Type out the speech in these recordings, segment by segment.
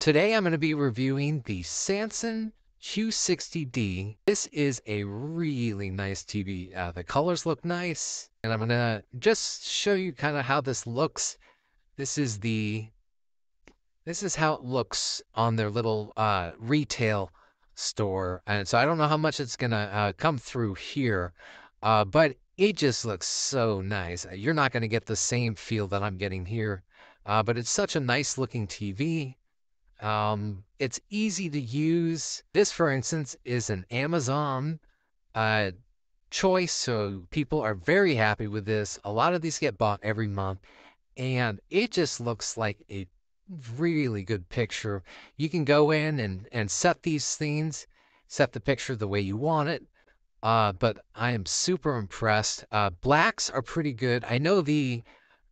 Today I'm going to be reviewing the Samsung Q60D. This is a really nice TV. Uh, the colors look nice, and I'm going to just show you kind of how this looks. This is the this is how it looks on their little uh, retail store, and so I don't know how much it's going to uh, come through here, uh, but it just looks so nice. You're not going to get the same feel that I'm getting here, uh, but it's such a nice looking TV. Um, it's easy to use. This, for instance, is an Amazon uh, choice, so people are very happy with this. A lot of these get bought every month, and it just looks like a really good picture. You can go in and, and set these things, set the picture the way you want it. Uh, but I am super impressed. Uh, blacks are pretty good. I know the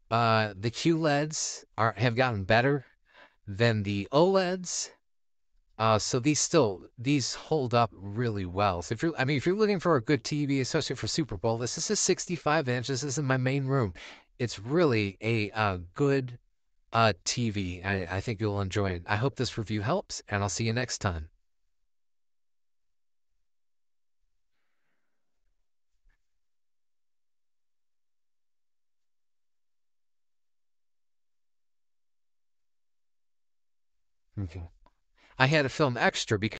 uh, the QLEDs are have gotten better than the OLEDs. Uh, so these still these hold up really well. So if you're, I mean, if you're looking for a good TV, especially for Super Bowl, this, this is 65 inches. This is in my main room. It's really a uh, good uh, TV. I, I think you'll enjoy it. I hope this review helps, and I'll see you next time. Okay. I had to film extra because